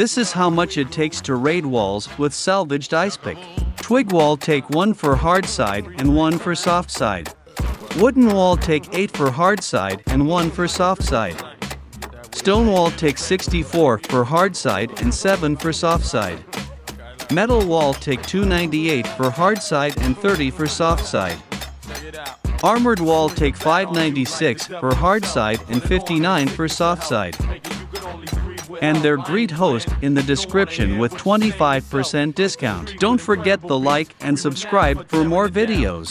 This is how much it takes to raid walls with salvaged ice pick. Twig wall take 1 for hard side and 1 for soft side. Wooden wall take 8 for hard side and 1 for soft side. Stone wall take 64 for hard side and 7 for soft side. Metal wall take 298 for hard side and 30 for soft side. Armored wall take 596 for hard side and 59 for soft side. And their greet host in the description with 25% discount. Don't forget the like and subscribe for more videos.